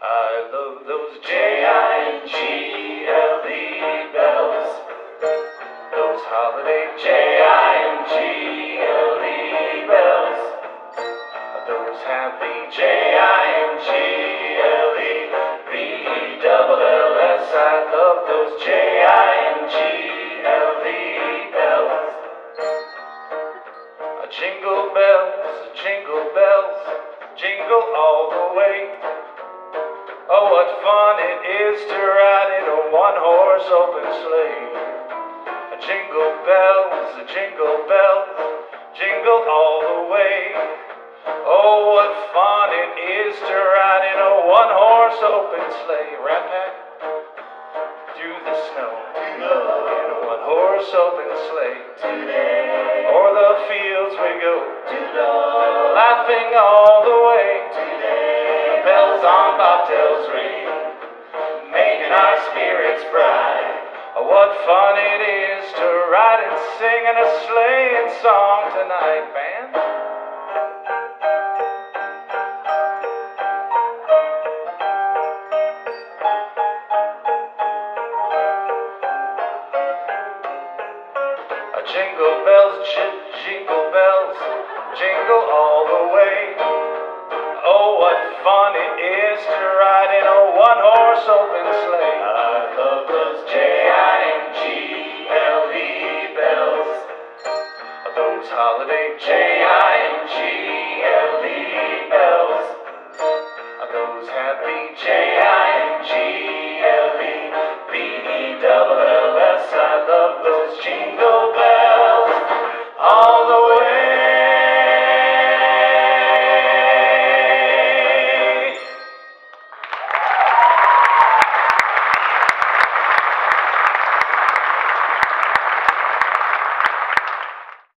I love those J-I-N-G-L-E bells. Those holiday J-I-N-G-L-E bells. Those happy J-I-N-G-L-E B-E-double-L-S. I love those J-I-N-G-L-E bells. Jingle bells, jingle bells, jingle all the way. What fun it is to ride in a one-horse open sleigh. A jingle bells, a jingle bells, jingle all the way. Oh, what fun it is to ride in a one-horse open sleigh. Pack through the snow in a one-horse open sleigh. O'er spirits. Oh, what fun it is to ride and sing in a sleighing song tonight, band. Jingle bells, jingle bells, jingle all the way. Oh, what fun it is to holiday. J I N G L E bells. Those happy J I?